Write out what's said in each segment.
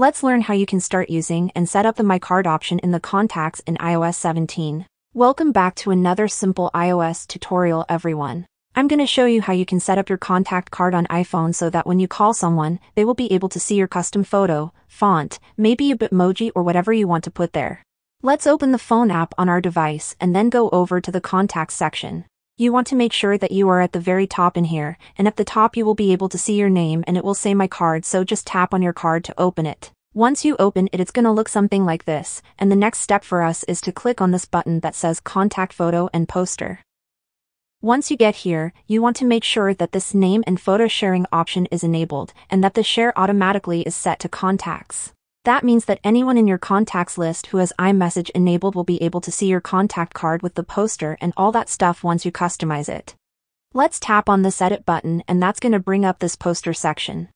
Let's learn how you can start using and set up the My Card option in the contacts in iOS 17. Welcome back to another simple iOS tutorial everyone. I'm going to show you how you can set up your contact card on iPhone so that when you call someone, they will be able to see your custom photo, font, maybe a bitmoji or whatever you want to put there. Let's open the phone app on our device and then go over to the contacts section. You want to make sure that you are at the very top in here, and at the top you will be able to see your name and it will say my card so just tap on your card to open it. Once you open it it's gonna look something like this, and the next step for us is to click on this button that says contact photo and poster. Once you get here, you want to make sure that this name and photo sharing option is enabled and that the share automatically is set to contacts. That means that anyone in your contacts list who has iMessage enabled will be able to see your contact card with the poster and all that stuff once you customize it. Let's tap on this edit button and that's going to bring up this poster section.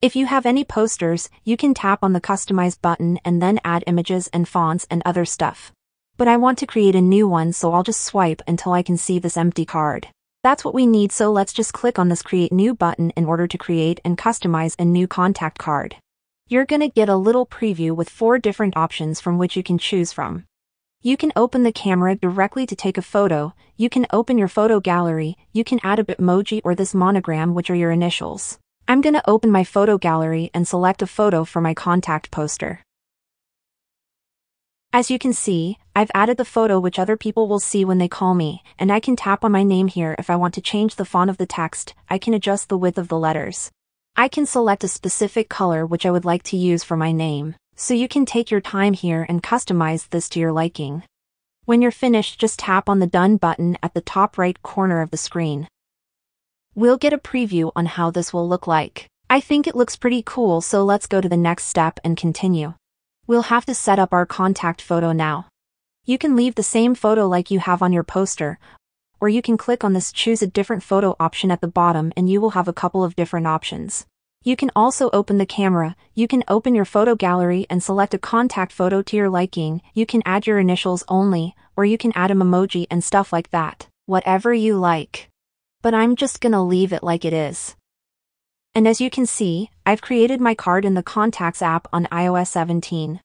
If you have any posters, you can tap on the customize button and then add images and fonts and other stuff. But I want to create a new one so I'll just swipe until I can see this empty card. That's what we need so let's just click on this create new button in order to create and customize a new contact card you're gonna get a little preview with four different options from which you can choose from. You can open the camera directly to take a photo, you can open your photo gallery, you can add a bitmoji or this monogram which are your initials. I'm gonna open my photo gallery and select a photo for my contact poster. As you can see, I've added the photo which other people will see when they call me, and I can tap on my name here if I want to change the font of the text, I can adjust the width of the letters. I can select a specific color which I would like to use for my name, so you can take your time here and customize this to your liking. When you're finished just tap on the Done button at the top right corner of the screen. We'll get a preview on how this will look like. I think it looks pretty cool so let's go to the next step and continue. We'll have to set up our contact photo now. You can leave the same photo like you have on your poster, or you can click on this choose a different photo option at the bottom and you will have a couple of different options. You can also open the camera, you can open your photo gallery and select a contact photo to your liking, you can add your initials only, or you can add an emoji and stuff like that, whatever you like. But I'm just gonna leave it like it is. And as you can see, I've created my card in the Contacts app on iOS 17.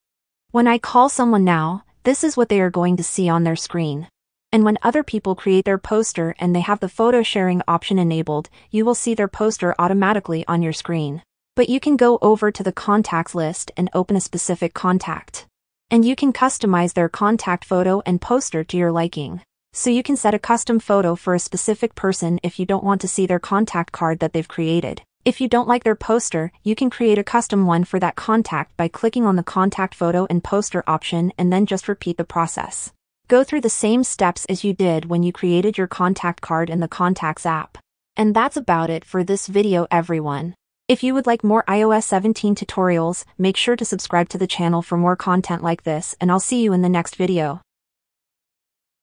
When I call someone now, this is what they are going to see on their screen. And when other people create their poster and they have the photo sharing option enabled, you will see their poster automatically on your screen. But you can go over to the contacts list and open a specific contact. And you can customize their contact photo and poster to your liking. So you can set a custom photo for a specific person if you don't want to see their contact card that they've created. If you don't like their poster, you can create a custom one for that contact by clicking on the contact photo and poster option and then just repeat the process. Go through the same steps as you did when you created your contact card in the Contacts app. And that's about it for this video everyone. If you would like more iOS 17 tutorials, make sure to subscribe to the channel for more content like this and I'll see you in the next video.